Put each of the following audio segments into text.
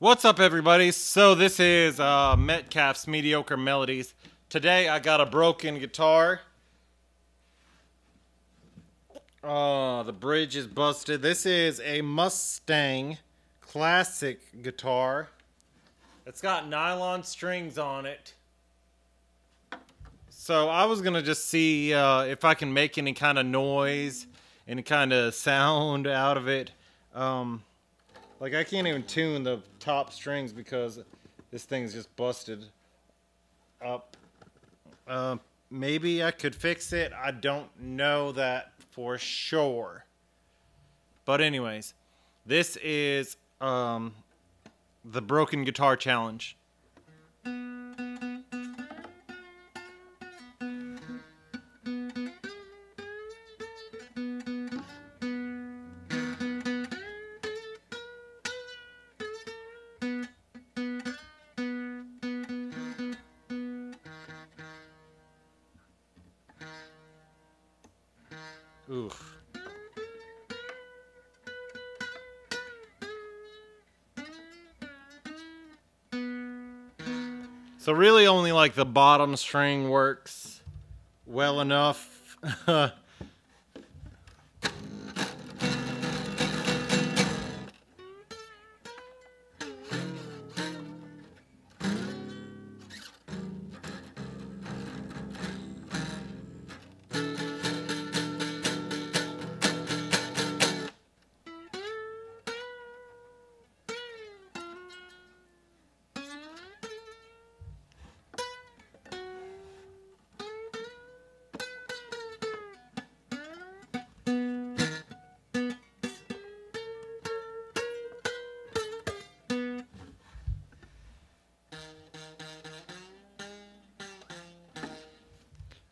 What's up, everybody? So this is uh, Metcalf's Mediocre Melodies. Today I got a broken guitar. Oh, the bridge is busted. This is a Mustang classic guitar. It's got nylon strings on it. So I was gonna just see uh, if I can make any kind of noise, any kind of sound out of it. Um, like I can't even tune the top strings because this thing's just busted up. Uh, maybe I could fix it. I don't know that for sure. But anyways, this is um, the Broken Guitar Challenge. Oof. So really only like the bottom string works well enough.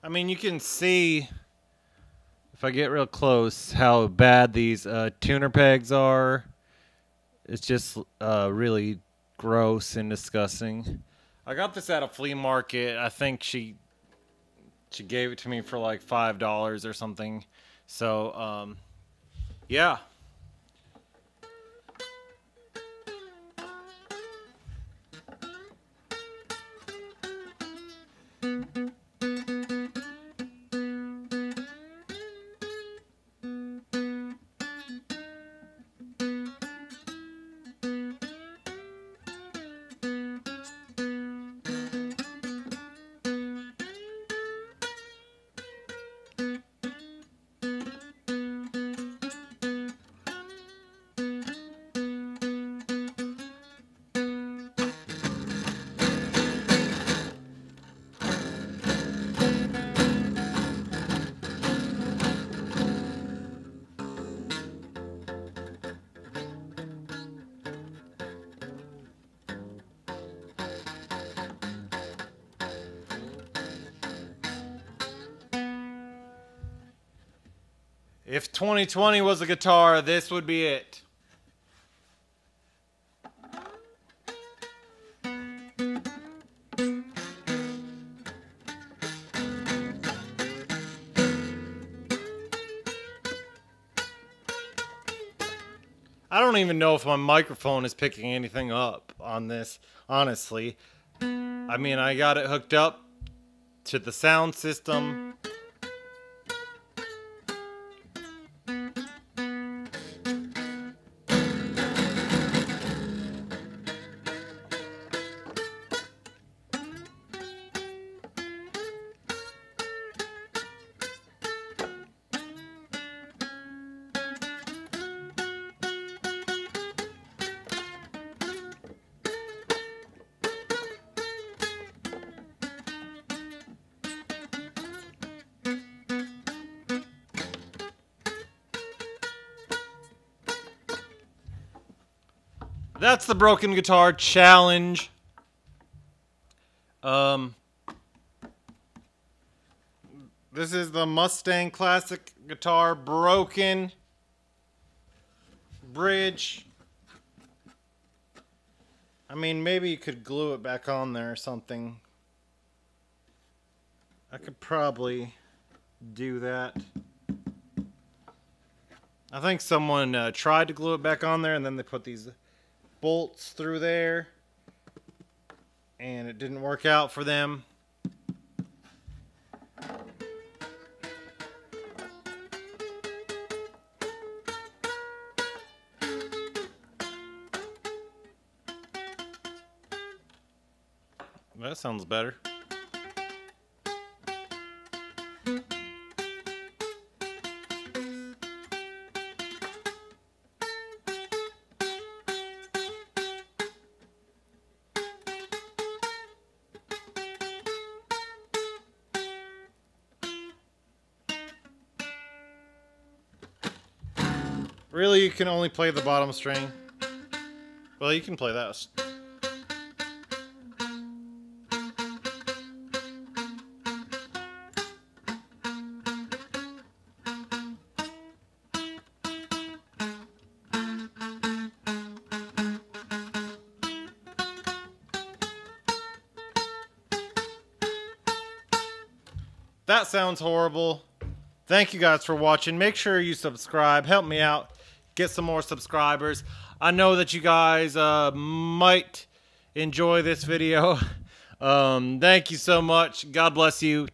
I mean, you can see if I get real close how bad these uh, tuner pegs are. It's just uh, really gross and disgusting. I got this at a flea market. I think she she gave it to me for like five dollars or something. So um, yeah. If 2020 was a guitar, this would be it. I don't even know if my microphone is picking anything up on this, honestly. I mean, I got it hooked up to the sound system. That's the broken guitar challenge. Um, this is the Mustang classic guitar broken bridge. I mean, maybe you could glue it back on there or something. I could probably do that. I think someone uh, tried to glue it back on there and then they put these bolts through there and it didn't work out for them. That sounds better. Really, you can only play the bottom string. Well, you can play this. That sounds horrible. Thank you guys for watching. Make sure you subscribe. Help me out. Get some more subscribers. I know that you guys uh, might enjoy this video. Um, thank you so much. God bless you.